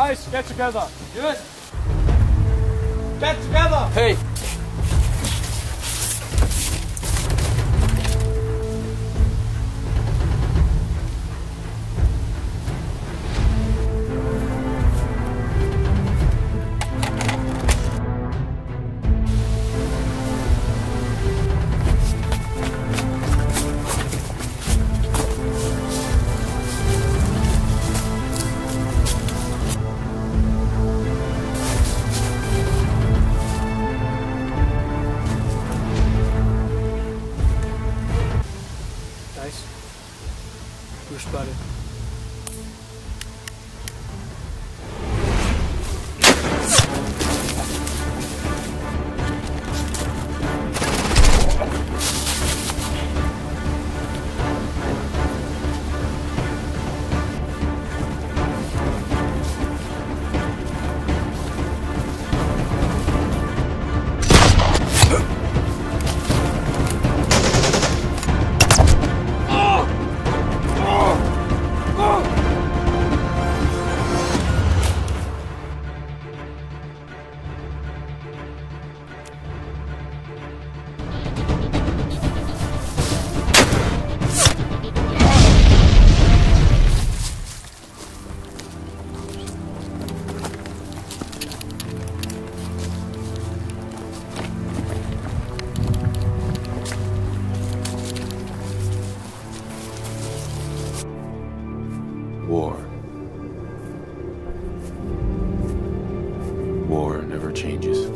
Nice. Get together. Good. Get together. Hey. com a história. War. War never changes.